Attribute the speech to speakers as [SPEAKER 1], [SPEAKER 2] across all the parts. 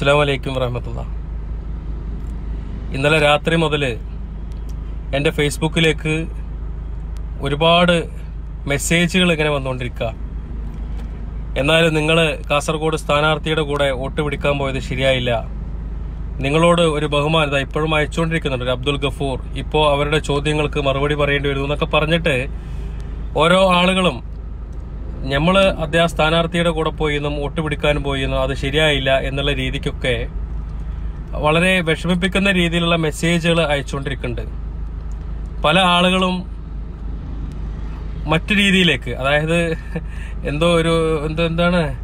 [SPEAKER 1] അസ്സാം വലൈക്കും വറഹമത്തുള്ള. ഇന്നലെ രാത്രി മുതൽ എന്റെ ഫേസ്ബുക്കിലേക്ക് ഒരുപാട് മെസ്സേജുകൾ ഇങ്ങനെ വന്നുകൊണ്ടിരിക്കുക എന്നാൽ നിങ്ങൾ കാസർഗോഡ് സ്ഥാനാർത്ഥിയുടെ കൂടെ വോട്ട് പിടിക്കാൻ പോയത് ശരിയായില്ല. നിങ്ങളോട് ഒരു ബഹുമാനത ഇപ്പോഴും അയച്ചുകൊണ്ടിരിക്കുന്നുണ്ട് അബ്ദുൽ ഗഫൂർ. ഇപ്പോൾ അവരുടെ ചോദ്യങ്ങൾക്ക് മറുപടി പറയേണ്ടി വരുന്നു എന്നൊക്കെ പറഞ്ഞിട്ട് ഓരോ ആളുകളും നമ്മൾ അദ്ദേഹം സ്ഥാനാർത്ഥിയുടെ കൂടെ പോയി എന്നും വോട്ട് പിടിക്കാനും അത് ശരിയായില്ല എന്നുള്ള രീതിക്കൊക്കെ വളരെ വിഷമിപ്പിക്കുന്ന രീതിയിലുള്ള മെസ്സേജുകൾ അയച്ചുകൊണ്ടിരിക്കുന്നുണ്ട്. പല ആളുകളും മറ്റു രീതിയിലേക്ക് അതായത് എന്തോ ഒരു എന്തോ എന്താണ്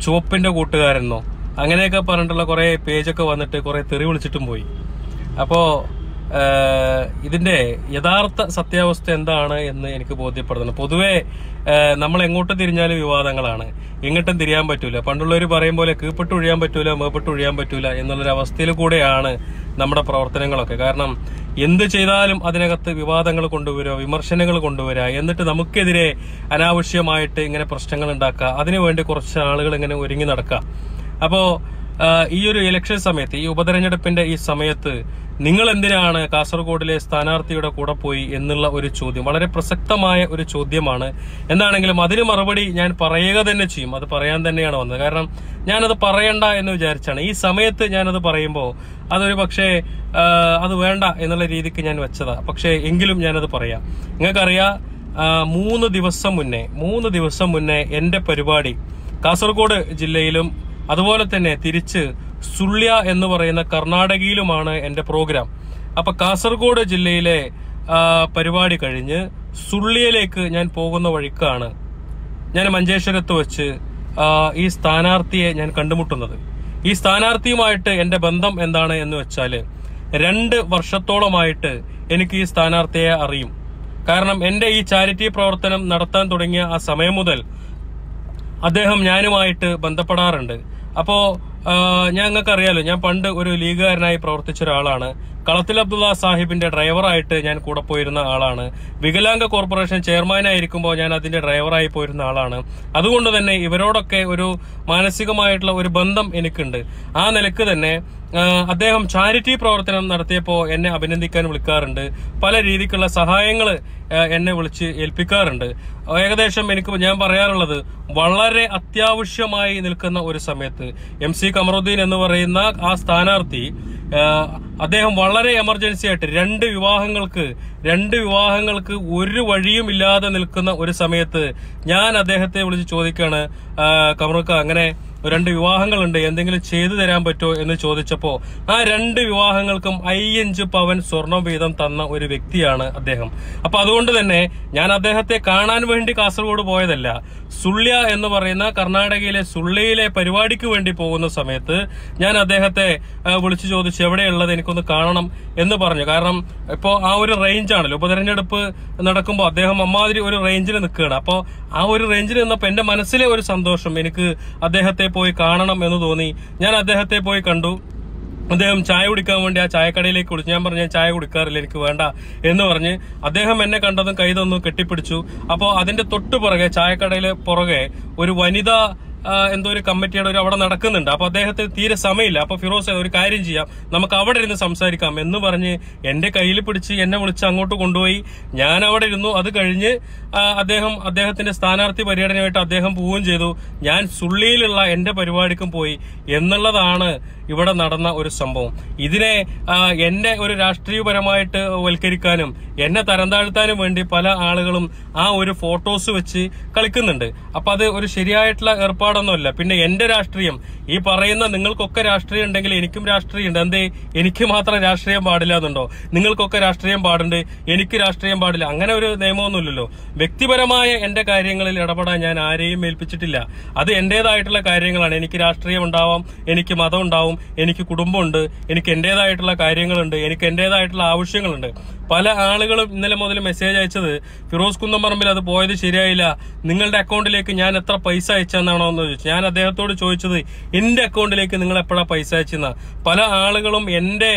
[SPEAKER 1] ചുവപ്പിന്റെ കൂട്ടുകാരെന്നോ അങ്ങനെയൊക്കെ പറഞ്ഞിട്ടുള്ള കുറെ പേജൊക്കെ വന്നിട്ട് കുറെ തെറി വിളിച്ചിട്ടും പോയി. അപ്പോ ഏഹ്, ഇതിന്റെ യഥാർത്ഥ സത്യാവസ്ഥ എന്താണ് എന്ന് എനിക്ക് ബോധ്യപ്പെടുന്നു പൊതുവെ നമ്മൾ എങ്ങോട്ട് തിരിഞ്ഞാലും വിവാദങ്ങളാണ്. എങ്ങോട്ടും തിരിയാൻ പറ്റൂല. പണ്ടുള്ളവർ പറയും പോലെ കീഴ്പ്പെട്ട് ഒഴിയാൻ പറ്റൂല മേപ്പെട്ട് ഒഴിയാൻ പറ്റൂല എന്നുള്ളൊരു അവസ്ഥയിൽ കൂടെയാണ് നമ്മുടെ പ്രവർത്തനങ്ങളൊക്കെ. കാരണം എന്ത് ചെയ്താലും അതിനകത്ത് വിവാദങ്ങൾ കൊണ്ടുവരിക വിമർശനങ്ങൾ കൊണ്ടുവരിക എന്നിട്ട് നമുക്കെതിരെ അനാവശ്യമായിട്ട് ഇങ്ങനെ പ്രശ്നങ്ങൾ ഉണ്ടാക്കുക അതിനുവേണ്ടി കുറച്ച് ആളുകൾ ഇങ്ങനെ ഒരുങ്ങി നടക്കുക. അപ്പോ ആ, ഈ ഒരു ഇലക്ഷൻ സമയത്ത് ഈ ഉപതെരഞ്ഞെടുപ്പിന്റെ ഈ സമയത്ത് നിങ്ങൾ എന്തിനാണ് കാസർഗോഡിലെ സ്ഥാനാർത്ഥിയുടെ കൂടെ പോയി എന്നുള്ള ഒരു ചോദ്യം വളരെ പ്രസക്തമായ ഒരു ചോദ്യമാണ്. എന്താണെങ്കിലും അതിന് മറുപടി ഞാൻ പറയുക തന്നെ ചെയ്യും. അത് പറയാൻ തന്നെയാണ് വന്നത്. കാരണം ഞാനത് പറയണ്ട എന്ന് വിചാരിച്ചാണ്. ഈ സമയത്ത് ഞാനത് പറയുമ്പോൾ അതൊരു പക്ഷേ അത് വേണ്ട എന്നുള്ള രീതിക്ക് ഞാൻ വെച്ചതാ. പക്ഷേ എങ്കിലും ഞാനത് പറയാം. നിങ്ങൾക്കറിയാം മൂന്ന് ദിവസം മുന്നേ മൂന്ന് ദിവസം മുന്നേ എന്റെ പരിപാടി കാസർഗോഡ് ജില്ലയിലും അതുപോലെ തന്നെ തിരിച്ച് സുള്യ എന്ന് പറയുന്ന കർണാടകയിലുമാണ് എന്റെ പ്രോഗ്രാം. അപ്പൊ കാസർഗോഡ് ജില്ലയിലെ പരിപാടി കഴിഞ്ഞ് സുള്ളിയയിലേക്ക് ഞാൻ പോകുന്ന വഴിക്കാണ് ഞാൻ മഞ്ചേശ്വരത്ത് വെച്ച് ഈ സ്ഥാനാർത്ഥിയെ ഞാൻ കണ്ടുമുട്ടുന്നത്. ഈ സ്ഥാനാർത്ഥിയുമായിട്ട് എന്റെ ബന്ധം എന്താണ് എന്ന് വെച്ചാൽ രണ്ട് വർഷത്തോളമായിട്ട് എനിക്ക് ഈ സ്ഥാനാർത്ഥിയെ അറിയും. കാരണം എന്റെ ഈ ചാരിറ്റി പ്രവർത്തനം നടത്താൻ തുടങ്ങിയ ആ സമയം മുതൽ അദ്ദേഹം ഞാനുമായിട്ട് ബന്ധപ്പെടാറുണ്ട്. അപ്പോ ഞങ്ങൾക്കറിയാലോ ഞാൻ പണ്ട് ഒരു ലീഗുകാരനായി പ്രവർത്തിച്ച ഒരാളാണ്. കളത്തിൽ അബ്ദുള്ള സാഹിബിന്റെ ഡ്രൈവറായിട്ട് ഞാൻ കൂടെ പോയിരുന്ന ആളാണ്. വികലാംഗ കോർപ്പറേഷൻ ചെയർമാനായിരിക്കുമ്പോൾ ഞാൻ അതിന്റെ ഡ്രൈവറായി പോയിരുന്ന ആളാണ്. അതുകൊണ്ട് തന്നെ ഇവരോടൊക്കെ ഒരു മാനസികമായിട്ടുള്ള ഒരു ബന്ധം എനിക്കുണ്ട്. ആ നിലയ്ക്ക് തന്നെ അദ്ദേഹം ചാരിറ്റി പ്രവർത്തനം നടത്തിയപ്പോൾ എന്നെ അഭിനന്ദിക്കാൻ വിളിക്കാറുണ്ട്. പല രീതിക്കുള്ള സഹായങ്ങൾ എന്നെ വിളിച്ച് ഏൽപ്പിക്കാറുണ്ട്. ഏകദേശം എനിക്ക് ഞാൻ പറയാറുള്ളത് വളരെ അത്യാവശ്യമായി നിൽക്കുന്ന ഒരു സമയത്ത് എം സി കമറുദ്ദീൻ എന്ന് പറയുന്ന ആ സ്ഥാനാർത്ഥി അദ്ദേഹം വളരെ എമർജൻസി ആയിട്ട് രണ്ട് വിവാഹങ്ങൾക്ക് രണ്ട് വിവാഹങ്ങൾക്ക് ഒരു വഴിയും ഇല്ലാതെ നിൽക്കുന്ന ഒരു സമയത്ത് ഞാൻ അദ്ദേഹത്തെ വിളിച്ച് ചോദിക്കുകയാണ് കമറുക്ക അങ്ങനെ രണ്ട് വിവാഹങ്ങളുണ്ട്. എന്തെങ്കിലും ചെയ്തു തരാൻ പറ്റുമോ എന്ന് ചോദിച്ചപ്പോൾ ആ രണ്ട് വിവാഹങ്ങൾക്കും അയ്യഞ്ച് പവൻ സ്വർണം വീതം തന്ന ഒരു വ്യക്തിയാണ് അദ്ദേഹം. അപ്പൊ അതുകൊണ്ട് തന്നെ ഞാൻ അദ്ദേഹത്തെ കാണാൻ വേണ്ടി കാസർഗോഡ് പോയതല്ല. സുള്യ എന്ന് പറയുന്ന കർണാടകയിലെ സുള്ളിയിലെ പരിപാടിക്ക് വേണ്ടി പോകുന്ന സമയത്ത് ഞാൻ അദ്ദേഹത്തെ വിളിച്ചു ചോദിച്ചു എവിടെയുള്ളത്? എനിക്കൊന്ന് കാണണം എന്ന് പറഞ്ഞു. കാരണം ഇപ്പോ ആ ഒരു റേഞ്ചാണല്ലോ. ഉപതെരഞ്ഞെടുപ്പ് നടക്കുമ്പോൾ അദ്ദേഹം അമ്മാതിരി ഒരു റേഞ്ചിൽ നിൽക്കുകയാണ്. അപ്പോൾ ആ ഒരു റേഞ്ചിൽ നിന്നപ്പോൾ എന്റെ മനസ്സിലെ ഒരു സന്തോഷം. എനിക്ക് അദ്ദേഹത്തെ പോയി കാണണം എന്ന് തോന്നി. ഞാൻ അദ്ദേഹത്തെ പോയി കണ്ടു. അദ്ദേഹം ചായ കുടിക്കാൻ വേണ്ടി ആ ചായക്കടയിലേക്ക് വിളിച്ചു ഞാൻ പറഞ്ഞു ഞാൻ ചായ കുടിക്കാറില്ല എനിക്ക് വേണ്ട എന്ന് പറഞ്ഞ് അദ്ദേഹം എന്നെ കണ്ടതും കൈ തന്നു കെട്ടിപ്പിടിച്ചു. അപ്പോൾ അതിന്റെ തൊട്ടു പുറകെ ചായക്കടയിലെ പുറകെ ഒരു വനിതാ എന്തോ ഒരു കമ്മിറ്റിയുടെ ഒരു അവിടെ നടക്കുന്നുണ്ട്. അപ്പൊ അദ്ദേഹത്തിന് തീരെ സമയമില്ല. അപ്പൊ ഫിറോസ് ഒരു കാര്യം ചെയ്യാം. നമുക്ക് അവിടെ ഇരുന്ന് സംസാരിക്കാം എന്ന് പറഞ്ഞ് എന്റെ കയ്യിൽ പിടിച്ച് എന്നെ വിളിച്ച് അങ്ങോട്ട് കൊണ്ടുപോയി. ഞാൻ അവിടെ ഇരുന്നു. അത് കഴിഞ്ഞ് അദ്ദേഹം അദ്ദേഹത്തിന്റെ സ്ഥാനാർത്ഥി പര്യടനമായിട്ട് അദ്ദേഹം പോവുകയും ചെയ്തു. ഞാൻ സുള്ളിയിലുള്ള എന്റെ പരിപാടിക്കും പോയി എന്നുള്ളതാണ് ഇവിടെ നടന്ന ഒരു സംഭവം. ഇതിനെ എന്റെ ഒരു രാഷ്ട്രീയപരമായിട്ട് വൽക്കരിക്കാനും എന്നെ തരംതാഴ്ത്താനും വേണ്ടി പല ആളുകളും ആ ഒരു ഫോട്ടോസ് വെച്ച് കളിക്കുന്നുണ്ട്. അപ്പൊ അത് ഒരു ശരിയായിട്ടുള്ള ഏർപ്പാടൊന്നുമല്ല പിന്നെ എന്റെ രാഷ്ട്രീയം ഈ പറയുന്ന നിങ്ങൾക്കൊക്കെ രാഷ്ട്രീയം ഉണ്ടെങ്കിൽ എനിക്കും രാഷ്ട്രീയം ഉണ്ട്. എന്തേ? എനിക്ക് മാത്രം രാഷ്ട്രീയം പാടില്ല എന്നുണ്ടോ? നിങ്ങൾക്കൊക്കെ രാഷ്ട്രീയം പാടുണ്ട് എനിക്ക് രാഷ്ട്രീയം പാടില്ല. അങ്ങനെ ഒരു നിയമമൊന്നുമില്ലല്ലോ. വ്യക്തിപരമായ എന്റെ കാര്യങ്ങളിൽ ഇടപെടാൻ ഞാൻ ആരെയും ഏൽപ്പിച്ചിട്ടില്ല. അത് എന്റേതായിട്ടുള്ള കാര്യങ്ങളാണ്. എനിക്ക് രാഷ്ട്രീയം ഉണ്ടാവാം എനിക്ക് മതം ഉണ്ടാവും എനിക്ക് കുടുംബമുണ്ട് എനിക്ക് എന്റേതായിട്ടുള്ള കാര്യങ്ങളുണ്ട് എനിക്ക് എന്റേതായിട്ടുള്ള ആവശ്യങ്ങളുണ്ട്. പല ആളുകളും ഇന്നലെ മുതൽ മെസ്സേജ് അയച്ചത് ഫിറോസ് കുന്നംപറമ്പിൽ അത് പോയത് ശരിയായില്ല നിങ്ങളുടെ അക്കൗണ്ടിലേക്ക് ഞാൻ എത്ര പൈസ അയച്ചെന്നാണോ എന്ന് ചോദിച്ചു. ഞാൻ അദ്ദേഹത്തോട് ചോദിച്ചത് എന്റെ അക്കൗണ്ടിലേക്ക് നിങ്ങൾ എപ്പോഴാണ് പൈസ അയച്ചെന്ന? പല ആളുകളും എന്റെ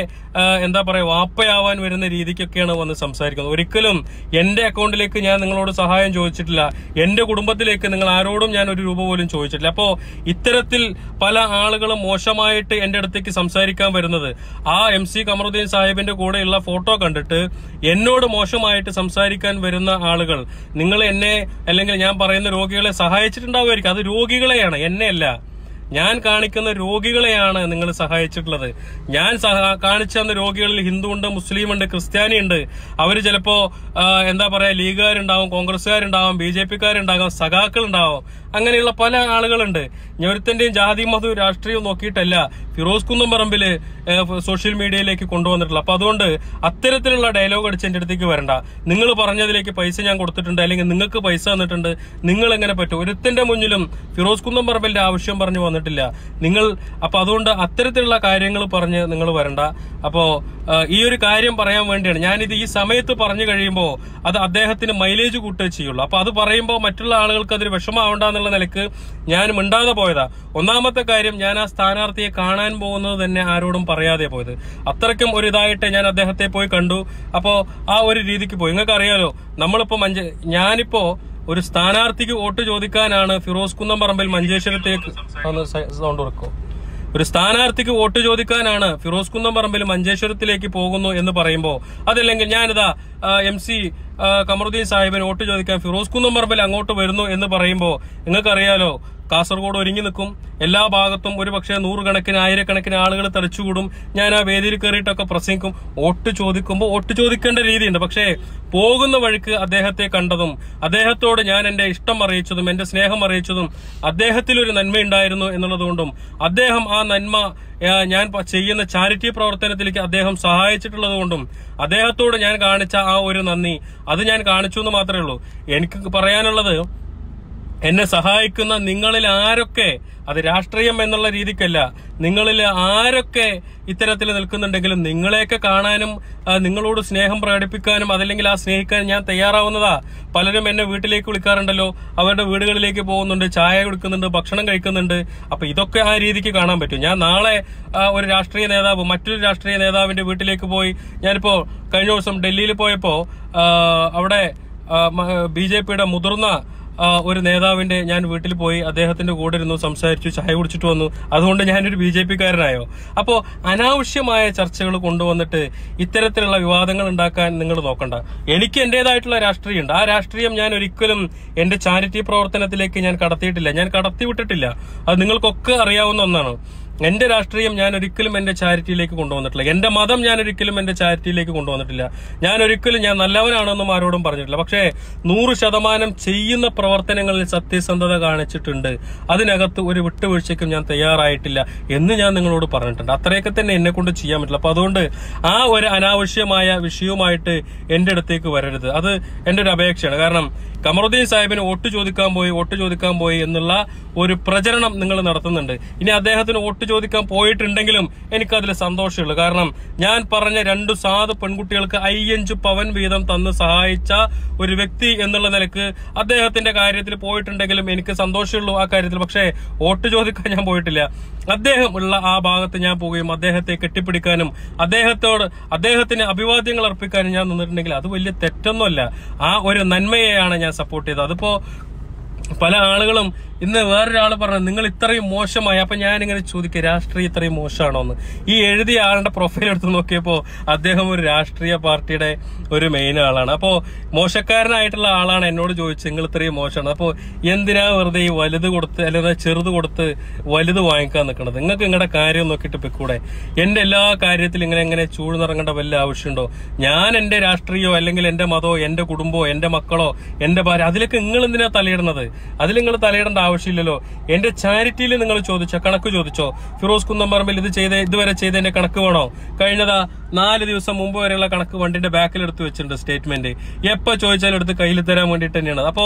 [SPEAKER 1] എന്താ പറയുക വാപ്പയാവാൻ വരുന്ന രീതിക്കൊക്കെയാണ് വന്ന് സംസാരിക്കുന്നത്. ഒരിക്കലും എന്റെ അക്കൗണ്ടിലേക്ക് ഞാൻ നിങ്ങളോട് സഹായം ചോദിച്ചിട്ടില്ല. എന്റെ കുടുംബത്തിലേക്ക് നിങ്ങൾ ആരോടും ഞാൻ ഒരു രൂപ പോലും ചോദിച്ചിട്ടില്ല. അപ്പോ ഇത്തരത്തിൽ പല ആളുകളും മോശമായിട്ട് എന്റെ അടുത്തേക്ക് സംസാരിക്കാൻ വരുന്നത്. ആ എം സി കമറുദ്ദീൻ സാഹിബിന്റെ കൂടെയുള്ള ഫോട്ടോ കണ്ടിട്ട് എന്നോട് മോശമായിട്ട് സംസാരിക്കാൻ വരുന്ന ആളുകൾ നിങ്ങൾ എന്നെ അല്ലെങ്കിൽ ഞാൻ പറയുന്ന രോഗികളെ സഹായിച്ചിട്ടുണ്ടാവുമായിരിക്കും. അത് രോഗികളെയാണ് എന്നെയല്ല. ഞാൻ കാണിക്കുന്ന രോഗികളെയാണ് നിങ്ങൾ സഹായിച്ചിട്ടുള്ളത്. ഞാൻ കാണിച്ചു തന്ന രോഗികളിൽ മുസ്ലിം ഉണ്ട് ക്രിസ്ത്യാനി ഉണ്ട് അവർ ചിലപ്പോ എന്താ പറയാ ലീഗുകാരുണ്ടാവും കോൺഗ്രസ്സുകാരുണ്ടാവും ബി ജെ പിക്കാരുണ്ടാകും സഖാക്കൾ ഉണ്ടാവും അങ്ങനെയുള്ള പല ആളുകളുണ്ട്. ഞൊരുത്തന്റെയും ജാതി മതവും രാഷ്ട്രീയവും നോക്കിയിട്ടല്ല ഫിറോസ് കുന്നംപറമ്പിൽ സോഷ്യൽ മീഡിയയിലേക്ക് കൊണ്ടുവന്നിട്ടുള്ളത്. അപ്പൊ അതുകൊണ്ട് അത്തരത്തിലുള്ള ഡയലോഗ് അടിച്ച് എന്റെ അടുത്തേക്ക് വരണ്ട. നിങ്ങൾ പറഞ്ഞതിലേക്ക് പൈസ ഞാൻ കൊടുത്തിട്ടുണ്ട് അല്ലെങ്കിൽ നിങ്ങൾക്ക് പൈസ തന്നിട്ടുണ്ട് നിങ്ങൾ എങ്ങനെ പറ്റും? ഒരുത്തന്റെ മുന്നിലും ഫിറോസ് കുന്നംപറമ്പിന്റെ ആവശ്യം പറഞ്ഞു വന്നിട്ടില്ല. നിങ്ങൾ അപ്പൊ അതുകൊണ്ട് അത്തരത്തിലുള്ള കാര്യങ്ങൾ പറഞ്ഞ് നിങ്ങൾ വരണ്ട. അപ്പോ ഈ ഒരു കാര്യം പറയാൻ വേണ്ടിയാണ് ഞാനിത് ഈ സമയത്ത് പറഞ്ഞു കഴിയുമ്പോൾ അത് അദ്ദേഹത്തിന് മൈലേജ് കൂട്ടുകയെ ചെയ്യുള്ളൂ. അപ്പൊ അത് പറയുമ്പോൾ മറ്റുള്ള ആളുകൾക്ക് അതൊരു വിഷമാവണ്ട എന്നുള്ള നിലയ്ക്ക് ഞാൻ മിണ്ടാതെ പോയതാ. ഒന്നാമത്തെ കാര്യം ഞാൻ ആ സ്ഥാനാർത്ഥിയെ കാണാൻ പോകുന്നത് തന്നെ ആരോടും പറയാതെ പോയത്. അത്രയ്ക്കും ഒരു ഇതായിട്ട് ഞാൻ അദ്ദേഹത്തെ പോയി കണ്ടു. അപ്പോ ആ ഒരു രീതിക്ക് പോയി. നിങ്ങൾക്ക് അറിയാലോ നമ്മളിപ്പോ മഞ്ച ഞാനിപ്പോ ഒരു സ്ഥാനാർത്ഥിക്ക് വോട്ട് ചോദിക്കാനാണ് ഫിറോസ് കുന്നം പറമ്പിൽ മഞ്ചേശ്വരത്തേക്ക് സൗണ്ട് കൊടുക്കോ. ഒരു സ്ഥാനാർത്ഥിക്ക് വോട്ട് ചോദിക്കാനാണ് ഫിറോസ് കുന്നം പറമ്പിൽ മഞ്ചേശ്വരത്തിലേക്ക് പോകുന്നു എന്ന് പറയുമ്പോൾ അതല്ലെങ്കിൽ ഞാനിതാ എം സി കമറുദ്ദീൻ സാഹിബിന് വോട്ട് ചോദിക്കാൻ ഫിറോസ് കുന്നംപറമ്പിൽ അങ്ങോട്ട് വരുന്നു എന്ന് പറയുമ്പോൾ നിങ്ങൾക്കറിയാലോ കാസർഗോഡ് ഒരുങ്ങി നിൽക്കും. എല്ലാ ഭാഗത്തും ഒരു പക്ഷേ നൂറുകണക്കിന് ആയിരക്കണക്കിന് ആളുകൾ തളിച്ചുകൂടും ഞാൻ ആ വേദിയിൽ കയറിയിട്ടൊക്കെ പ്രസംഗിക്കും. വോട്ട് ചോദിക്കുമ്പോൾ വോട്ട് ചോദിക്കേണ്ട രീതിയുണ്ട്. പക്ഷേ പോകുന്ന വഴിക്ക് അദ്ദേഹത്തെ കണ്ടതും അദ്ദേഹത്തോട് ഞാൻ എന്റെ ഇഷ്ടം അറിയിച്ചതും എന്റെ സ്നേഹം അറിയിച്ചതും അദ്ദേഹത്തിലൊരു നന്മയുണ്ടായിരുന്നു എന്നുള്ളതുകൊണ്ടും അദ്ദേഹം ആ നന്മ ഞാൻ ചെയ്യുന്ന ചാരിറ്റി പ്രവർത്തനത്തിലേക്ക് അദ്ദേഹം സഹായിച്ചിട്ടുള്ളത് കൊണ്ടും അദ്ദേഹത്തോട് ഞാൻ കാണിച്ച ആ ഒരു നന്ദി. അത് ഞാൻ കാണിച്ചു എന്ന് മാത്രമേ ഉള്ളൂ. എനിക്ക് പറയാനുള്ളത് എന്നെ സഹായിക്കുന്ന നിങ്ങളിൽ ആരൊക്കെ അത് രാഷ്ട്രീയം എന്നുള്ള രീതിക്കല്ല നിങ്ങളിൽ ആരൊക്കെ ഇത്തരത്തിൽ നിൽക്കുന്നുണ്ടെങ്കിലും നിങ്ങളെയൊക്കെ കാണാനും നിങ്ങളോട് സ്നേഹം പ്രകടിപ്പിക്കാനും അതല്ലെങ്കിൽ ആ സ്നേഹിക്കാൻ ഞാൻ തയ്യാറാവുന്നതാ. പലരും എന്നെ വീട്ടിലേക്ക് വിളിക്കാറുണ്ടല്ലോ അവരുടെ വീടുകളിലേക്ക് പോകുന്നുണ്ട് ചായ കൊടുക്കുന്നുണ്ട് ഭക്ഷണം കഴിക്കുന്നുണ്ട്. അപ്പൊ ഇതൊക്കെ ആ രീതിക്ക് കാണാൻ പറ്റും. ഞാൻ നാളെ ഒരു രാഷ്ട്രീയ നേതാവ് മറ്റൊരു രാഷ്ട്രീയ നേതാവിന്റെ വീട്ടിലേക്ക് പോയി ഞാനിപ്പോ കഴിഞ്ഞ ദിവസം ഡൽഹിയിൽ പോയപ്പോ അവിടെ ബി ജെ പിയുടെ മുതിർന്ന ഒരു നേതാവിന്റെ ഞാൻ വീട്ടിൽ പോയി അദ്ദേഹത്തിന്റെ കൂടെ ഇരുന്നു സംസാരിച്ചു ചായ കുടിച്ചിട്ട് വന്നു. അതുകൊണ്ട് ഞാനൊരു ബി ജെ പിക്കാരനായോ? അപ്പോ അനാവശ്യമായ ചർച്ചകൾ കൊണ്ടുവന്നിട്ട് ഇത്തരത്തിലുള്ള വിവാദങ്ങൾ ഉണ്ടാക്കാൻ നിങ്ങൾ നോക്കണ്ട. എനിക്ക് എന്റേതായിട്ടുള്ള രാഷ്ട്രീയമുണ്ട്. ആ രാഷ്ട്രീയം ഞാൻ ഒരിക്കലും എന്റെ ചാരിറ്റി പ്രവർത്തനത്തിലേക്ക് ഞാൻ കടത്തിയിട്ടില്ല. ഞാൻ കടത്തിവിട്ടിട്ടില്ല. അത് നിങ്ങൾക്കൊക്കെ അറിയാവുന്ന ഒന്നാണ്. എന്റെ രാഷ്ട്രീയം ഞാൻ ഒരിക്കലും എന്റെ ചാരിറ്റിയിലേക്ക് കൊണ്ടുവന്നിട്ടില്ല. എന്റെ മതം ഞാൻ ഒരിക്കലും എന്റെ ചാരിറ്റിയിലേക്ക് കൊണ്ടുവന്നിട്ടില്ല. ഞാൻ ഒരിക്കലും ഞാൻ നല്ലവനാണെന്നും ആരോടും പറഞ്ഞിട്ടില്ല. പക്ഷേ നൂറ് ശതമാനം ചെയ്യുന്ന പ്രവർത്തനങ്ങളിൽ സത്യസന്ധത കാണിച്ചിട്ടുണ്ട്. അതിനകത്ത് ഒരു വിട്ടുവീഴ്ചയ്ക്കും ഞാൻ തയ്യാറായിട്ടില്ല എന്ന് ഞാൻ നിങ്ങളോട് പറഞ്ഞിട്ടുണ്ട്. അത്രയൊക്കെ തന്നെ എന്നെ കൊണ്ട് ചെയ്യാൻ പറ്റില്ല. അപ്പൊ അതുകൊണ്ട് ആ ഒരു അനാവശ്യമായ വിഷയവുമായിട്ട് എന്റെ അടുത്തേക്ക് വരരുത്. അത് എന്റെ ഒരു അപേക്ഷയാണ്. കാരണം കമറുദ്ദീൻ സാഹിബിന് വോട്ട് ചോദിക്കാൻ പോയി വോട്ട് ചോദിക്കാൻ പോയി എന്നുള്ള ഒരു പ്രചരണം നിങ്ങൾ നടത്തുന്നുണ്ട്. ഇനി അദ്ദേഹത്തിന് വോട്ട് ചോദിക്കാൻ പോയിട്ടുണ്ടെങ്കിലും എനിക്കതിൽ സന്തോഷമുള്ളൂ. കാരണം ഞാൻ പറഞ്ഞ രണ്ട് സാധു പെൺകുട്ടികൾക്ക് അയ്യഞ്ച് പവൻ വീതം തന്ന് സഹായിച്ച ഒരു വ്യക്തി എന്നുള്ള നിലയ്ക്ക് അദ്ദേഹത്തിന്റെ കാര്യത്തിൽ പോയിട്ടുണ്ടെങ്കിലും എനിക്ക് സന്തോഷമുള്ളൂ ആ കാര്യത്തിൽ. പക്ഷേ വോട്ട് ചോദിക്കാൻ ഞാൻ പോയിട്ടില്ല. അദ്ദേഹം ഉള്ള ആ ഭാഗത്ത് ഞാൻ പോവുകയും അദ്ദേഹത്തെ കെട്ടിപ്പിടിക്കാനും അദ്ദേഹത്തോട് അദ്ദേഹത്തിന് അഭിവാദ്യങ്ങൾ അർപ്പിക്കാനും ഞാൻ നിന്നിട്ടുണ്ടെങ്കിൽ അത് വലിയ തെറ്റൊന്നുമല്ല. ആ ഒരു നന്മയെയാണ് ഞാൻ സപ്പോർട്ട് ചെയ്തത്. അതിപ്പോ പല ആളുകളും ഇന്ന് വേറൊരാൾ പറഞ്ഞു നിങ്ങൾ ഇത്രയും മോശമായി. അപ്പൊ ഇങ്ങനെ ചോദിക്കുക രാഷ്ട്രീയം ഇത്രയും മോശമാണോ എന്ന് ഈ എഴുതിയ ആളുടെ പ്രൊഫൈൽ എടുത്ത് നോക്കിയപ്പോ അദ്ദേഹം ഒരു രാഷ്ട്രീയ പാർട്ടിയുടെ ഒരു മെയിൻ ആളാണ്. അപ്പോ മോശക്കാരനായിട്ടുള്ള ആളാണ് എന്നോട് ചോദിച്ചത് നിങ്ങൾ ഇത്രയും മോശമാണ്. അപ്പോ എന്തിനാ വെറുതെ ഈ വലുത് കൊടുത്ത് അല്ലെങ്കിൽ ചെറുത് കൊടുത്ത് വലുത് വാങ്ങിക്കാൻ നിൽക്കണത്? നിങ്ങൾക്ക് നിങ്ങളുടെ കാര്യം നോക്കിയിട്ട് പിക്കൂടെ എന്റെ എല്ലാ കാര്യത്തിലും ഇങ്ങനെ എങ്ങനെ ചൂഴ്ന്നിറങ്ങേണ്ട വല്ല ആവശ്യമുണ്ടോ? ഞാൻ എന്റെ രാഷ്ട്രീയോ അല്ലെങ്കിൽ എന്റെ മതമോ എന്റെ കുടുംബമോ എന്റെ മക്കളോ എന്റെ ഭാര്യ അതിലൊക്കെ നിങ്ങൾ എന്തിനാ തലയിടുന്നത്? അതിൽ നിങ്ങൾ തലയിടേണ്ട ആവശ്യമില്ലല്ലോ. എന്റെ ചാരിറ്റിയിൽ നിങ്ങൾ ചോദിച്ചോ കണക്ക് ചോദിച്ചോ? ഫിറോസ് കുന്നംപറമ്പിൽ ഇത് ചെയ്ത് ഇതുവരെ ചെയ്തതിന്റെ കണക്ക് വേണോ? കഴിഞ്ഞതാ നാല് ദിവസം മുമ്പ് വരെയുള്ള കണക്ക് വണ്ടിന്റെ ബാക്കിൽ എടുത്ത് വെച്ചിട്ടുണ്ട് സ്റ്റേറ്റ്മെന്റ് എപ്പോ ചോദിച്ചാലും എടുത്ത് കയ്യിൽ തരാൻ വേണ്ടിയിട്ട് തന്നെയാണ്. അപ്പോ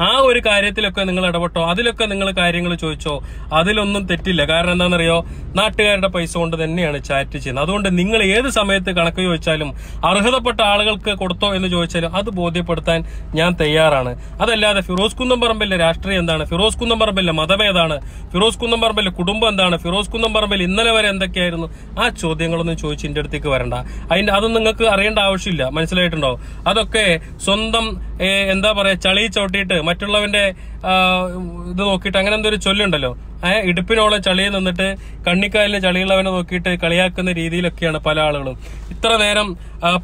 [SPEAKER 1] ആ ഒരു കാര്യത്തിലൊക്കെ നിങ്ങൾ ഇടപെട്ടോ? അതിലൊക്കെ നിങ്ങൾ കാര്യങ്ങൾ ചോദിച്ചോ? അതിലൊന്നും തെറ്റില്ല. കാരണം എന്താണെന്നറിയോ? നാട്ടുകാരുടെ പൈസ കൊണ്ട് തന്നെയാണ് ചാറ്റ് ചെയ്യുന്നത്. അതുകൊണ്ട് നിങ്ങൾ ഏത് സമയത്ത് കണക്ക് ചോദിച്ചാലും അർഹതപ്പെട്ട ആളുകൾക്ക് കൊടുത്തോ എന്ന് ചോദിച്ചാലും അത് ബോധ്യപ്പെടുത്താൻ ഞാൻ തയ്യാറാണ്. അതല്ലാതെ ഫിറോസ് കുന്നംപറമ്പിലെ രാഷ്ട്രീയം എന്താണ്? ഫിറോസ് കുന്നംപറമ്പിലെ മതം ഏതാണ്? ഫിറോസ് കുന്നംപറമ്പിലെ കുടുംബം എന്താണ്? ഫിറോസ് കുന്നംപറമ്പിൽ ഇന്നലെ വരെ എന്തൊക്കെയായിരുന്നു? ആ ചോദ്യങ്ങളൊന്നും ചോദിച്ച് എന്റെ അടുത്തേക്ക് വരണ്ട. അതിന്റെ അതൊന്നും നിങ്ങൾക്ക് അറിയേണ്ട ആവശ്യമില്ല. മനസ്സിലായിട്ടുണ്ടോ? അതൊക്കെ സ്വന്തം എന്താ പറയാ ചളി ചവിട്ടിയിട്ട് മറ്റുള്ളവന്റെ ഇത് നോക്കിയിട്ട് അങ്ങനെ എന്തോ ഒരു ചൊല്ലുണ്ടല്ലോ. ഇടുപ്പിനോളം ചളിയിൽ നിന്നിട്ട് കണ്ണിക്കായലിലെ ചളിയുള്ളവനെ നോക്കിയിട്ട് കളിയാക്കുന്ന രീതിയിലൊക്കെയാണ് പല ആളുകളും. ഇത്ര നേരം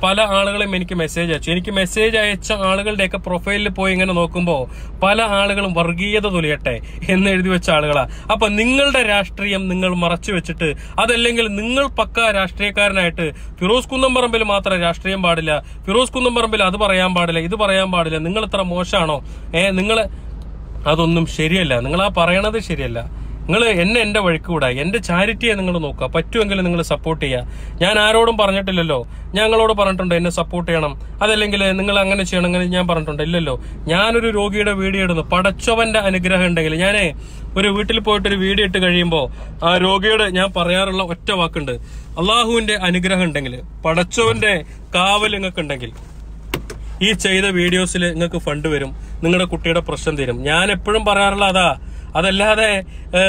[SPEAKER 1] പല ആളുകളും എനിക്ക് മെസ്സേജ് അയച്ചു. എനിക്ക് മെസ്സേജ് അയച്ച ആളുകളുടെയൊക്കെ പ്രൊഫൈലിൽ പോയി ഇങ്ങനെ നോക്കുമ്പോൾ പല ആളുകളും വർഗീയത തുലിയട്ടെ എന്ന് എഴുതി വെച്ച ആളുകളാ. അപ്പൊ നിങ്ങളുടെ രാഷ്ട്രീയം നിങ്ങൾ മറച്ചു വെച്ചിട്ട് അതല്ലെങ്കിൽ നിങ്ങൾ പക്ക രാഷ്ട്രീയക്കാരനായിട്ട് ഫിറോസ് കുന്നംപറമ്പിൽ മാത്രം രാഷ്ട്രീയം പാടില്ല ഫിറോസ് കുന്നംപറമ്പിൽ അത് പറയാൻ പാടില്ല ഇത് പറയാൻ പാടില്ല നിങ്ങൾ ഇത്ര മോശമാണോ ഏ നിങ്ങൾ അതൊന്നും ശരിയല്ല. നിങ്ങൾ ആ പറയണത് ശരിയല്ല. നിങ്ങൾ എന്നെ എന്റെ വഴിക്ക് വിടാ. എന്റെ ചാരിറ്റിയെ നിങ്ങൾ നോക്കുക. പറ്റുമെങ്കിൽ നിങ്ങൾ സപ്പോർട്ട് ചെയ്യുക. ഞാൻ ആരോടും പറഞ്ഞിട്ടില്ലല്ലോ. ഞങ്ങളോട് പറഞ്ഞിട്ടുണ്ട് എന്നെ സപ്പോർട്ട് ചെയ്യണം. അതല്ലെങ്കിൽ നിങ്ങൾ അങ്ങനെ ചെയ്യണം അങ്ങനെ ഞാൻ പറഞ്ഞിട്ടുണ്ട്. ഇല്ലല്ലോ. ഞാനൊരു രോഗിയുടെ വീഡിയോ ഇടുന്നു. പടച്ചവന്റെ അനുഗ്രഹം ഉണ്ടെങ്കിൽ ഞാനേ ഒരു വീട്ടിൽ പോയിട്ട് ഒരു വീഡിയോ ഇട്ട് കഴിയുമ്പോൾ ആ രോഗിയുടെ ഞാൻ പറയാറുള്ള ഒറ്റ വാക്കുണ്ട്. അള്ളാഹുവിന്റെ അനുഗ്രഹം ഉണ്ടെങ്കിൽ പടച്ചവന്റെ കാവൽ നിങ്ങൾക്ക് ഉണ്ടെങ്കിൽ ഈ ചെയ്ത വീഡിയോസിൽ നിങ്ങൾക്ക് ഫണ്ട് വരും. നിങ്ങളുടെ കുട്ടിയുടെ പ്രശ്നം തീരും. ഞാൻ എപ്പോഴും പറയാറുള്ള അതാ അതല്ലാതെ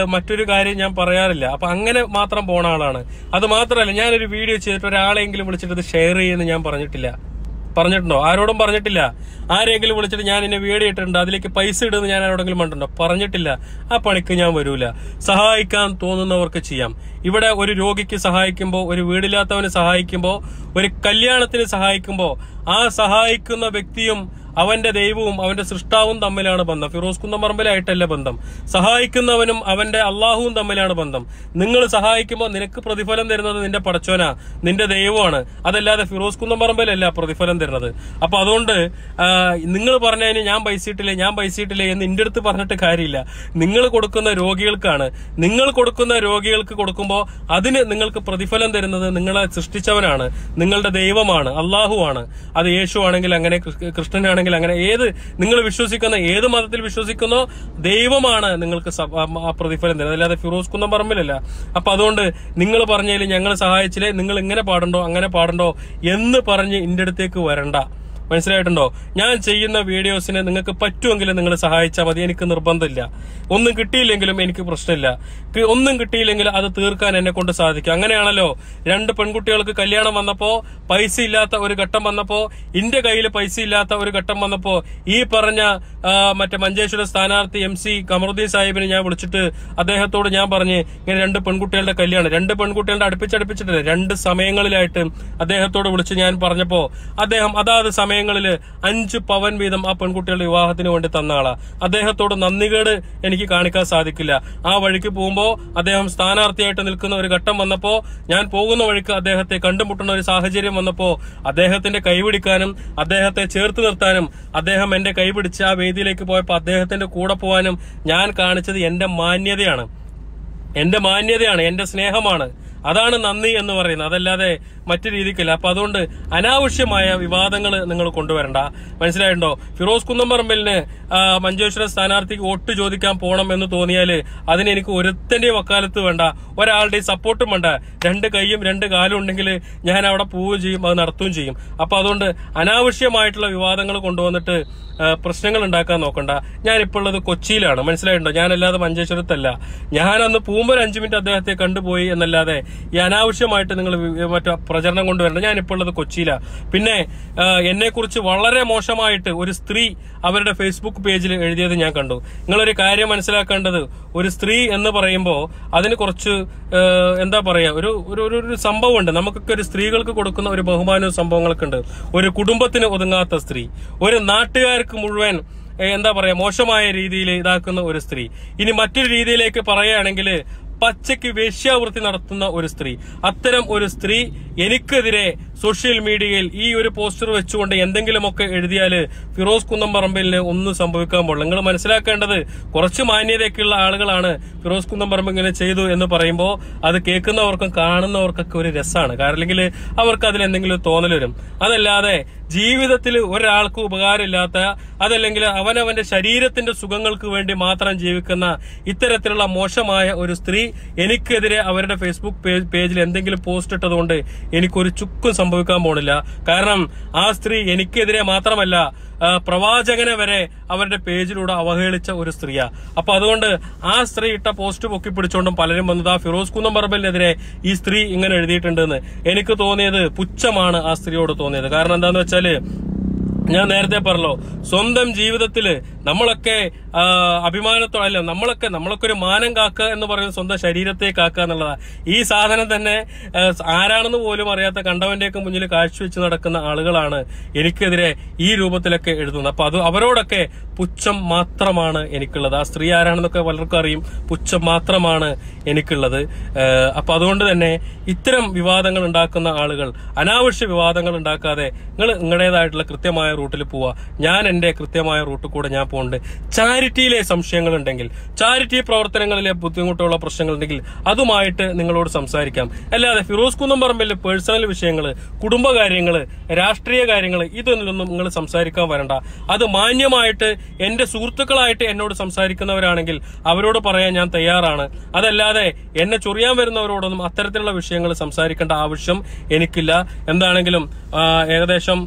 [SPEAKER 1] മറ്റൊരു കാര്യം ഞാൻ പറയാറില്ല. അപ്പൊ അങ്ങനെ മാത്രം പോണ ആളാണ്. അത് മാത്രമല്ല ഞാനൊരു വീഡിയോ ചെയ്തിട്ട് ഒരാളെങ്കിലും വിളിച്ചിട്ട് ഇത് ഷെയർ ചെയ്യുമെന്ന് ഞാൻ പറഞ്ഞിട്ടില്ല. പറഞ്ഞിട്ടുണ്ടോ? ആരോടും പറഞ്ഞിട്ടില്ല. ആരെങ്കിലും വിളിച്ചിട്ട് ഞാൻ എന്നെ വീഡിയോ ഇട്ടിട്ടുണ്ട് അതിലേക്ക് പൈസ ഇടുന്നു ഞാൻ ആരോടെങ്കിലും പറഞ്ഞിട്ടുണ്ടോ? പറഞ്ഞിട്ടില്ല. ആ പണിക്ക് ഞാൻ വരൂല. സഹായിക്കാൻ തോന്നുന്നവർക്ക് ചെയ്യാം. ഇവിടെ ഒരു രോഗിക്ക് സഹായിക്കുമ്പോൾ ഒരു വീടില്ലാത്തവന് സഹായിക്കുമ്പോൾ ഒരു കല്യാണത്തിന് സഹായിക്കുമ്പോൾ ആ സഹായിക്കുന്ന വ്യക്തിയും അവന്റെ ദൈവവും അവന്റെ സൃഷ്ടാവും തമ്മിലാണ് ബന്ധം. ഫിറോസ് കുന്നമ്പറമ്പിലായിട്ടല്ല ബന്ധം. സഹായിക്കുന്നവനും അവന്റെ അള്ളാഹുവും തമ്മിലാണ് ബന്ധം. നിങ്ങൾ സഹായിക്കുമ്പോൾ നിനക്ക് പ്രതിഫലം തരുന്നത് നിന്റെ പടച്ചോന നിന്റെ ദൈവമാണ്. അതല്ലാതെ ഫിറോസ് കുന്നമ്പറമ്പിലല്ല പ്രതിഫലം തരുന്നത്. അപ്പൊ അതുകൊണ്ട് നിങ്ങൾ പറഞ്ഞതിന് ഞാൻ പൈസ ഇട്ടില്ലേ ഞാൻ പൈസ ഇട്ടില്ലേ എന്ന് എന്റെ അടുത്ത് പറഞ്ഞിട്ട് കാര്യമില്ല. നിങ്ങൾ കൊടുക്കുന്ന രോഗികൾക്കാണ്. നിങ്ങൾ കൊടുക്കുന്ന രോഗികൾക്ക് കൊടുക്കുമ്പോൾ അതിന് നിങ്ങൾക്ക് പ്രതിഫലം തരുന്നത് നിങ്ങളെ സൃഷ്ടിച്ചവനാണ്. നിങ്ങളുടെ ദൈവമാണ് അള്ളാഹുവാണ് അത് യേശു ആണെങ്കിൽ അങ്ങനെ കൃ- കൃഷ്ണനാണെങ്കിൽ അങ്ങനെ ഏത് നിങ്ങൾ വിശ്വസിക്കുന്ന ഏത് മതത്തിൽ വിശ്വസിക്കുന്നോ ദൈവമാണ് നിങ്ങൾക്ക് പ്രതിഫലം തരുന്നത്. അല്ലാതെ ഫിറോസ് കുന്നം പറമ്പിലല്ല. അപ്പൊ അതുകൊണ്ട് നിങ്ങൾ പറഞ്ഞതിൽ ഞങ്ങൾ സഹായിച്ചില്ലേ? നിങ്ങൾ ഇങ്ങനെ പാടണ്ടോ? അങ്ങനെ പാടണ്ടോ? എന്ന് പറഞ്ഞ് ഇന്റെ അടുത്തേക്ക് വരണ്ട. മനസ്സിലായിട്ടുണ്ടോ? ഞാൻ ചെയ്യുന്ന വീഡിയോസിനെ നിങ്ങൾക്ക് പറ്റുമെങ്കിൽ നിങ്ങൾ സഹായിച്ചാൽ മതി. എനിക്ക് നിർബന്ധമില്ല. ഒന്നും കിട്ടിയില്ലെങ്കിലും എനിക്ക് പ്രശ്നമില്ല. ഒന്നും കിട്ടിയില്ലെങ്കിൽ അത് തീർക്കാൻ എന്നെ കൊണ്ട് സാധിക്കും. അങ്ങനെയാണല്ലോ. രണ്ട് പെൺകുട്ടികൾക്ക് കല്യാണം വന്നപ്പോ പൈസ ഇല്ലാത്ത ഒരു ഘട്ടം വന്നപ്പോ ഇന്റെ കയ്യിൽ പൈസ ഇല്ലാത്ത ഒരു ഘട്ടം വന്നപ്പോ ഈ പറഞ്ഞ മറ്റേ മഞ്ചേശ്വര സ്ഥാനാർത്ഥി എം സി കമറുദ്ദീൻ സാഹിബിനെ ഞാൻ വിളിച്ചിട്ട് അദ്ദേഹത്തോട് ഞാൻ പറഞ്ഞ് ഇങ്ങനെ രണ്ട് പെൺകുട്ടികളുടെ കല്യാണം. രണ്ട് പെൺകുട്ടികളുടെ അടുപ്പിച്ചടുപ്പിച്ചിട്ടില്ല. രണ്ട് സമയങ്ങളിലായിട്ട് അദ്ദേഹത്തോട് വിളിച്ച് ഞാൻ പറഞ്ഞപ്പോ അദ്ദേഹം അതാത് സമയങ്ങളിൽ അഞ്ച് പവൻ വീതം ആ പെൺകുട്ടികളുടെ വിവാഹത്തിന് വേണ്ടി തന്ന ആളാ. അദ്ദേഹത്തോട് നന്ദികേട് എനിക്ക് കാണിക്കാൻ സാധിക്കില്ല. ആ വഴിക്ക് പോകുമ്പോൾ അദ്ദേഹം സ്ഥാനാർത്ഥിയായിട്ട് നിൽക്കുന്ന ഒരു ഘട്ടം വന്നപ്പോൾ ഞാൻ പോകുന്ന വഴിക്ക് അദ്ദേഹത്തെ കണ്ടുമുട്ടുന്ന ഒരു സാഹചര്യം വന്നപ്പോൾ അദ്ദേഹത്തിന്റെ കൈപിടിക്കാനും അദ്ദേഹത്തെ ചേർത്ത് നിർത്താനും അദ്ദേഹം എന്റെ കൈപിടിച്ച് ആ വേദിയിലേക്ക് പോയപ്പോൾ അദ്ദേഹത്തിന്റെ കൂടെ പോകാനും ഞാൻ കാണിച്ചത് എന്റെ മാന്യതയാണ്. എന്റെ മാന്യതയാണ് എന്റെ സ്നേഹമാണ്. അതാണ് നന്ദി എന്ന് പറയുന്നത്. അതല്ലാതെ മറ്റു രീതിക്കല്ല. അപ്പൊ അതുകൊണ്ട് അനാവശ്യമായ വിവാദങ്ങൾ നിങ്ങൾ കൊണ്ടുവരണ്ട. മനസ്സിലായിട്ടുണ്ടോ? ഫിറോസ് കുന്നംപറമ്പലിന് മഞ്ചേശ്വരം സ്ഥാനാർത്ഥിക്ക് വോട്ട് ചോദിക്കാൻ പോകണം എന്ന് തോന്നിയാൽ അതിന് എനിക്ക് ഒരുത്തന്റെ വക്കാലത്ത് വേണ്ട. ഒരാളുടെ സപ്പോർട്ടും വേണ്ട. രണ്ട് കൈയും രണ്ട് കാലും ഉണ്ടെങ്കിൽ ഞാൻ അവിടെ പോവുകയും ചെയ്യും അത് നടത്തുകയും ചെയ്യും. അപ്പൊ അതുകൊണ്ട് അനാവശ്യമായിട്ടുള്ള വിവാദങ്ങൾ കൊണ്ടുവന്നിട്ട് പ്രശ്നങ്ങൾ ഉണ്ടാക്കാൻ നോക്കണ്ട. ഞാൻ ഇപ്പോൾ ഉള്ളത് കൊച്ചിയിലാണ്. മനസ്സിലായിട്ടുണ്ടോ? ഞാനല്ലാതെ മഞ്ചേശ്വരത്തല്ല. ഞാൻ അന്ന് പൂമ്പൊരു അഞ്ചു മിനിറ്റ് അദ്ദേഹത്തെ കണ്ടുപോയി എന്നല്ലാതെ ഈ അനാവശ്യമായിട്ട് നിങ്ങൾ മറ്റു പ്രചരണം കൊണ്ടുവരണം. ഞാൻ ഇപ്പോൾ ഉള്ളത് കൊച്ചിയിലാണ് പിന്നെ എന്നെ കുറിച്ച് വളരെ മോശമായിട്ട് ഒരു സ്ത്രീ അവരുടെ ഫേസ്ബുക്ക് പേജിൽ എഴുതിയത് ഞാൻ കണ്ടു. നിങ്ങളൊരു കാര്യം മനസ്സിലാക്കേണ്ടത് ഒരു സ്ത്രീ എന്ന് പറയുമ്പോൾ അതിന് കുറച്ച് എന്താ പറയാ ഒരു ഒരു ഒരു- ഒരു സംഭവമുണ്ട്. നമുക്കൊക്കെ ഒരു സ്ത്രീകൾക്ക് കൊടുക്കുന്ന ഒരു ബഹുമാനവും സംഭവങ്ങളൊക്കെ ഉണ്ട് ഒരു കുടുംബത്തിന് ഒതുങ്ങാത്ത സ്ത്രീ. ഒരു നാട്ടുകാർക്ക് മുഴുവൻ എന്താ പറയാ മോശമായ രീതിയിൽ ഇതാക്കുന്ന ഒരു സ്ത്രീ. ഇനി മറ്റൊരു രീതിയിലേക്ക് പറയുകയാണെങ്കിൽ പച്ചയ്ക്ക് വേശ്യാവൃത്തി നടത്തുന്ന ഒരു സ്ത്രീ. അത്തരം ഒരു സ്ത്രീ എനിക്കെതിരെ സോഷ്യൽ മീഡിയയിൽ ഈ ഒരു പോസ്റ്റർ വെച്ചുകൊണ്ട് എന്തെങ്കിലുമൊക്കെ എഴുതിയാൽ ഫിറോസ് കുന്നംപറമ്പിലിന് ഒന്നും സംഭവിക്കാൻ പാടില്ല. നിങ്ങൾ മനസ്സിലാക്കേണ്ടത് കുറച്ച് മാന്യതയൊക്കെയുള്ള ആളുകളാണ് ഫിറോസ് കുന്നംപറമ്പ് ഇങ്ങനെ ചെയ്തു എന്ന് പറയുമ്പോൾ അത് കേൾക്കുന്നവർക്കും കാണുന്നവർക്കൊക്കെ ഒരു രസമാണ്. കാരണം അല്ലെങ്കിൽ അവർക്ക് അതിൽ എന്തെങ്കിലും തോന്നൽ വരും. അതല്ലാതെ ജീവിതത്തിൽ ഒരാൾക്കും ഉപകാരമില്ലാത്ത അതല്ലെങ്കിൽ അവനവന്റെ ശരീരത്തിന്റെ സുഖങ്ങൾക്ക് വേണ്ടി മാത്രം ജീവിക്കുന്ന ഇത്തരത്തിലുള്ള മോശമായ ഒരു സ്ത്രീ എനിക്കെതിരെ അവരുടെ ഫേസ്ബുക്ക് പേജിൽ എന്തെങ്കിലും പോസ്റ്റ് ഇട്ടതുകൊണ്ട് എനിക്കൊരു ചുക്കും സംഭവിക്കാൻ പോണില്ല. കാരണം ആ സ്ത്രീ എനിക്കെതിരെ മാത്രമല്ല പ്രവാചകനെ വരെ അവരുടെ പേജിലൂടെ അവഹേളിച്ച ഒരു സ്ത്രീയാ. അപ്പൊ അതുകൊണ്ട് ആ സ്ത്രീ ഇട്ട പോസ്റ്റ് പൊക്കി പിടിച്ചുകൊണ്ടും പലരും വന്നത് ആ ഫിറോസ് കുന്നംപറമ്പലിനെതിരെ ഈ സ്ത്രീ ഇങ്ങനെ എഴുതിയിട്ടുണ്ടെന്ന് എനിക്ക് തോന്നിയത് പുച്ഛമാണ് ആ സ്ത്രീയോട് തോന്നിയത്. കാരണം എന്താന്ന് വെച്ചാൽ ഞാൻ നേരത്തെ പറഞ്ഞല്ലോ സ്വന്തം ജീവിതത്തിൽ നമ്മളൊക്കെ അഭിമാനത്തോ അല്ല നമ്മളൊക്കെ നമ്മളൊക്കെ ഒരു മാനം കാക്കുക എന്ന് പറയുന്നത് സ്വന്തം ശരീരത്തെ കാക്കുക എന്നുള്ളതാണ് ഈ സാധനം തന്നെ ആരാണെന്ന് പോലും അറിയാത്ത കണ്ടവന്റെയൊക്കെ മുന്നിൽ കാഴ്ചവെച്ച് നടക്കുന്ന ആളുകളാണ് എനിക്കെതിരെ ഈ രൂപത്തിലൊക്കെ എഴുതുന്നത്. അപ്പൊ അത് അവരോടൊക്കെ പുച്ഛം മാത്രമാണ് എനിക്കുള്ളത്. ആ സ്ത്രീ ആരാണെന്നൊക്കെ പലർക്കും അറിയും. പുച്ഛം മാത്രമാണ് എനിക്കുള്ളത്. അപ്പൊ അതുകൊണ്ട് തന്നെ ഇത്തരം വിവാദങ്ങൾ ഉണ്ടാക്കുന്ന ആളുകൾ അനാവശ്യ വിവാദങ്ങൾ ഉണ്ടാക്കാതെ നിങ്ങൾ നിങ്ങളുടേതായിട്ടുള്ള കൃത്യമായ റൂട്ടിൽ പോവുക ഞാൻ എന്റെ കൃത്യമായ റൂട്ടിൽ കൂടെ ഞാൻ പോകുന്നുണ്ട് ചാരിറ്റിയിലെ സംശയങ്ങളുണ്ടെങ്കിൽ ചാരിറ്റി പ്രവർത്തനങ്ങളിലെ ബുദ്ധിമുട്ടുള്ള പ്രശ്നങ്ങളുണ്ടെങ്കിൽ അതുമായിട്ട് നിങ്ങളോട് സംസാരിക്കാം. അല്ലാതെ ഫിറോസ് കുന്നംപറമ്പിലെ പേഴ്സണൽ വിഷയങ്ങൾ കുടുംബകാര്യങ്ങൾ രാഷ്ട്രീയ കാര്യങ്ങൾ ഇതൊന്നും നിങ്ങൾ സംസാരിക്കാൻ വരണ്ട. അത് മാന്യമായിട്ട് എന്റെ സുഹൃത്തുക്കളായിട്ട് എന്നോട് സംസാരിക്കുന്നവരാണെങ്കിൽ അവരോട് പറയാൻ ഞാൻ തയ്യാറാണ്. അതല്ലാതെ എന്നെ ചൊറിയാൻ വരുന്നവരോടൊന്നും അത്തരത്തിലുള്ള വിഷയങ്ങൾ സംസാരിക്കേണ്ട ആവശ്യം എനിക്കില്ല. എന്താണെങ്കിലും ഏകദേശം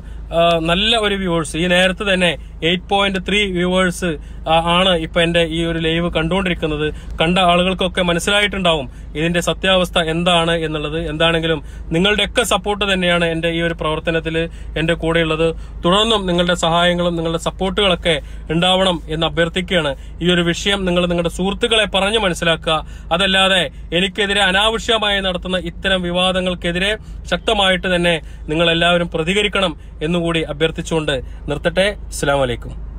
[SPEAKER 1] നല്ല ഒരു വ്യൂവേഴ്സ്. ഈ നേരത്തെ തന്നെ എയ്റ്റ് പോയിന്റ് ത്രീ വ്യൂവേഴ്സ് ആണ് ഇപ്പൊ എന്റെ ഈ ഒരു ലൈവ് കണ്ടുകൊണ്ടിരിക്കുന്നത്. കണ്ട ആളുകൾക്കൊക്കെ മനസ്സിലായിട്ടുണ്ടാവും ഇതിന്റെ സത്യാവസ്ഥ എന്താണ് എന്നുള്ളത്. എന്താണെങ്കിലും നിങ്ങളുടെയൊക്കെ സപ്പോർട്ട് തന്നെയാണ് എന്റെ ഈ ഒരു പ്രവർത്തനത്തിൽ എന്റെ കൂടെയുള്ളത്. തുടർന്നും നിങ്ങളുടെ സഹായങ്ങളും നിങ്ങളുടെ സപ്പോർട്ടുകളൊക്കെ ഉണ്ടാവണം എന്ന് അഭ്യർത്ഥിക്കുകയാണ്. ഈ ഒരു വിഷയം നിങ്ങൾ നിങ്ങളുടെ സുഹൃത്തുക്കളെ പറഞ്ഞു മനസ്സിലാക്കുക. അതല്ലാതെ എനിക്കെതിരെ അനാവശ്യമായി നടത്തുന്ന ഇത്തരം വിവാദങ്ങൾക്കെതിരെ ശക്തമായിട്ട് തന്നെ നിങ്ങൾ എല്ലാവരും പ്രതികരിക്കണം എന്നുകൂടി അഭ്യർത്ഥിച്ചുകൊണ്ട് നിർത്തട്ടെ. അസ്സലാമു আলাইকুম